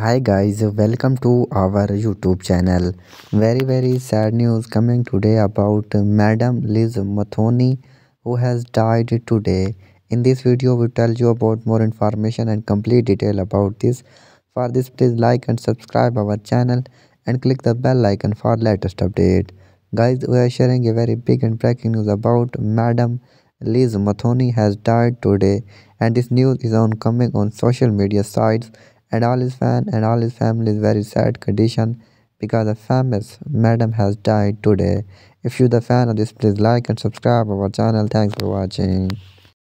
Hi guys, welcome to our YouTube channel. Very very sad news coming today about Madam Liz Muthoni who has died today. In this video we tell you about more information and complete detail about this. For this please like and subscribe our channel and click the bell icon for latest update. Guys we are sharing a very big and breaking news about Madam Liz Muthoni has died today and this news is on coming on social media sites and all his fan and all his family is very sad condition because a famous madam has died today. If you the fan of this please like and subscribe our channel. Thanks for watching.